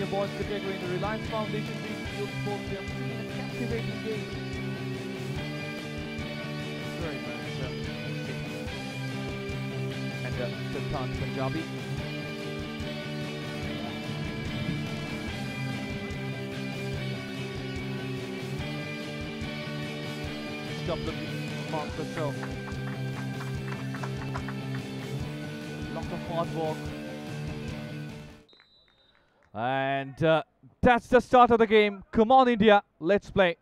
senior boys category in the Reliance Foundation Youth Sports. We have seen a captivating game. Very nice. Uh, and uh, Sultan Punjabi. Of marks or so. Lot of hard work. And uh, that's the start of the game. Come on, India, let's play.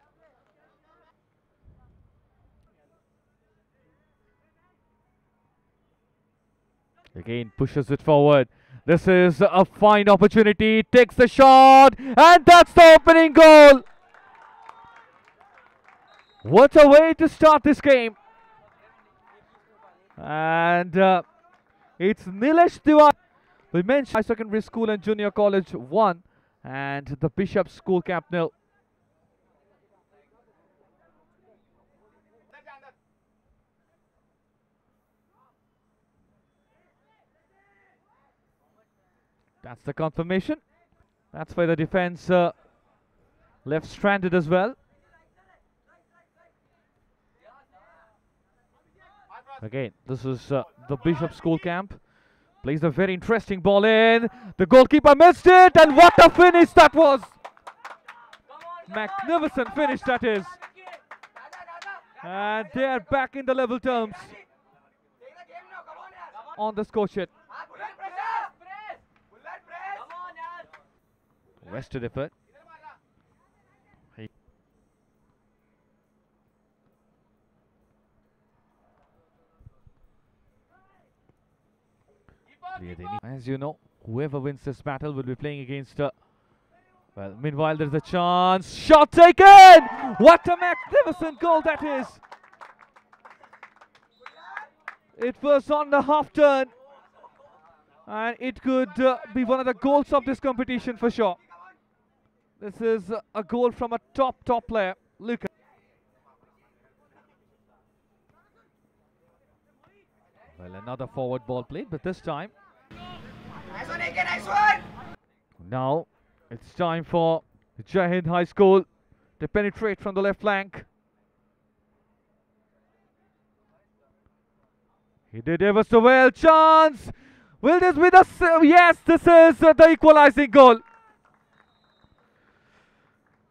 Again, pushes it forward. This is a fine opportunity. Takes the shot, and that's the opening goal. What a way to start this game. And uh, it's Nilesh Diwar. We mentioned High Secondary School and Junior College 1 and the Bishop School Camp nil. That's the confirmation. That's why the defense uh, left stranded as well. Again, this is uh, the Bishop School Camp. Plays a very interesting ball in. The goalkeeper missed it, and what a finish that was! Magnificent finish that is. And they are back in the level terms on the score sheet. Rested effort. As you know, whoever wins this battle will be playing against. Uh, well, meanwhile, there's a chance. Shot taken! What a magnificent goal that is! It was on the half turn, and it could uh, be one of the goals of this competition for sure. This is a goal from a top, top player, Lucas. Well, another forward ball played, but this time one, AK, nice one! Now it's time for Jai Hind High School to penetrate from the left flank. He did ever so well. Chance. Will this be the yes? This is the equalizing goal.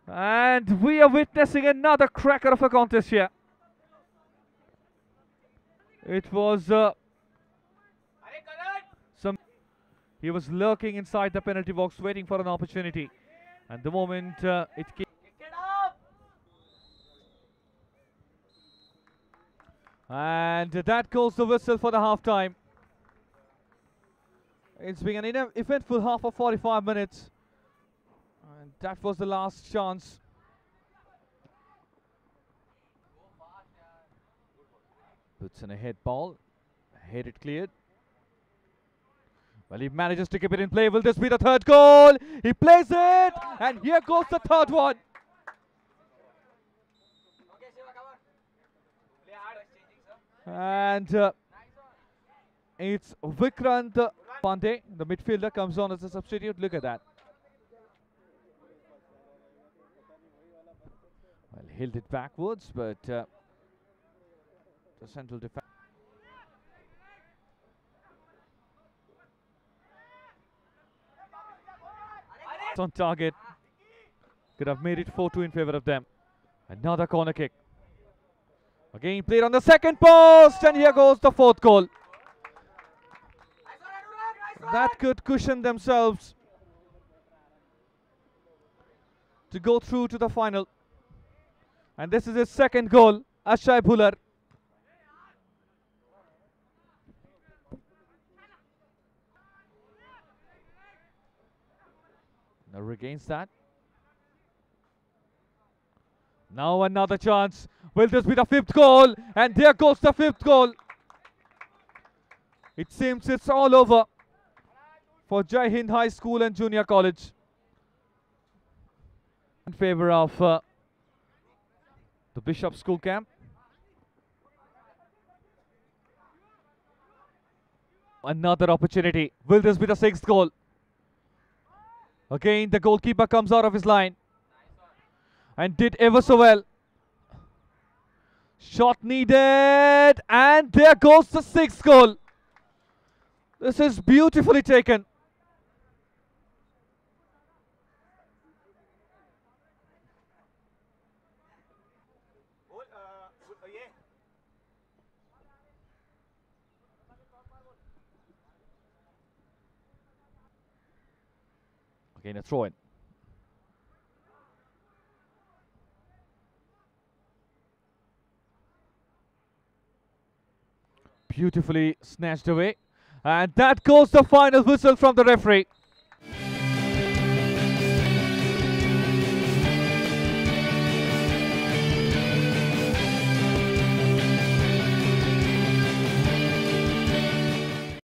And we are witnessing another cracker of a contest here. It was uh, some he was lurking inside the penalty box, waiting for an opportunity. And the moment uh, it came, and that calls the whistle for the half time. It's been an eventful half of 45 minutes, and that was the last chance. Puts in a head ball, head it cleared. Well, he manages to keep it in play. Will this be the third goal? He plays it, and here goes the third one. And uh, it's Vikrant Pandey, the midfielder, comes on as a substitute. Look at that. Well, held it backwards, but uh, the central defense. On target. Could have made it 4-2 in favor of them. Another corner kick. Again played on the second post, and here goes the fourth goal. That could cushion themselves to go through to the final. And this is his second goal, Ashay Bhular. Regains that. Now another chance. Will this be the fifth goal? And there goes the fifth goal. It seems it's all over for Jai Hind High School and Junior College. In favor of uh, the Bishop School Camp. Another opportunity. Will this be the sixth goal? Again, the goalkeeper comes out of his line and did ever so well. Shot needed, and there goes the sixth goal. This is beautifully taken. Again, a throw. Beautifully snatched away. And that goes the final whistle from the referee.